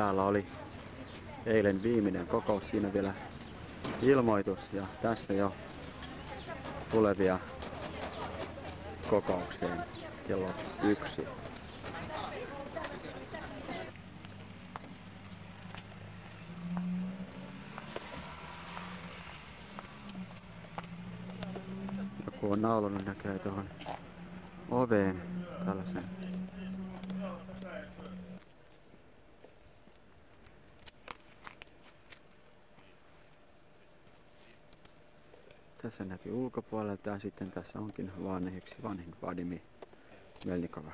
Täällä oli eilen viimeinen kokous, siinä vielä ilmoitus ja tässä jo tulevia kokoukseen kello yksi. Joku on naulannut näköjään tuohon oveen tällaisen Tässä näkyy ulkopuolelta ja sitten tässä onkin vanhiksi vanhin Vladimir Melnikova.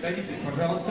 Садитесь, пожалуйста.